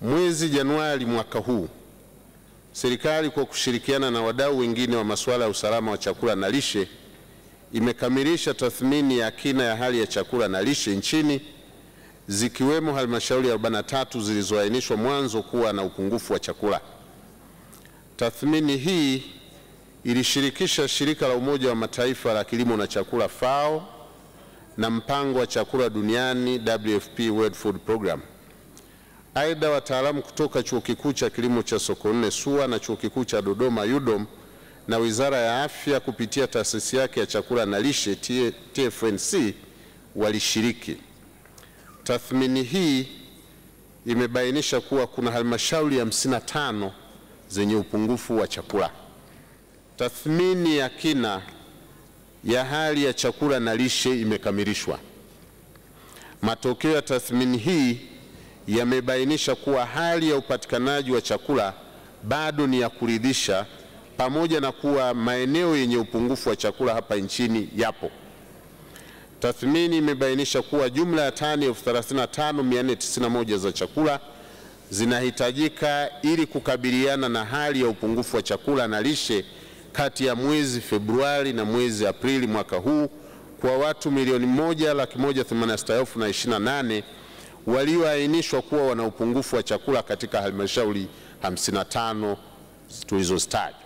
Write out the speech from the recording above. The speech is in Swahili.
Mwezi Januari mwaka huu, serikali kwa kushirikiana na wadau wengine wa masuala ya usalama wa chakula na lishe imekamilisha tathmini ya kina ya hali ya chakula na lishe nchini zikiwemo halmashauri 43 zilizoainishwa mwanzo kuwa na upungufu wa chakula. Tathmini hii ilishirikisha shirika la Umoja wa Mataifa la kilimo na chakula FAO na mpango wa chakula duniani WFP World Food Program. Aidha, wataalamu kutoka chuo kikuu cha kilimo cha Sokoine SUA na chuo kikuu cha Dodoma UDOM na wizara ya afya kupitia taasisi yake ya chakula na lishe TFNC walishiriki. Tathmini hii imebainisha kuwa kuna halmashauri hamsini na tano zenye upungufu wa chakula. Tathmini ya kina ya hali ya chakula na lishe imekamilishwa. Matokeo ya tathmini hii yamebainisha kuwa hali ya upatikanaji wa chakula bado ni ya kuridhisha, pamoja na kuwa maeneo yenye upungufu wa chakula hapa nchini yapo. Tathmini imebainisha kuwa jumla ya tani 35491 za chakula zinahitajika ili kukabiliana na hali ya upungufu wa chakula na lishe kati ya mwezi Februari na mwezi Aprili mwaka huu kwa watu milioni moja laki moja themanini na sita elfu na ishirini na nane walioainishwa kuwa wana upungufu wa chakula katika halmashauri 55 tulizozitaja.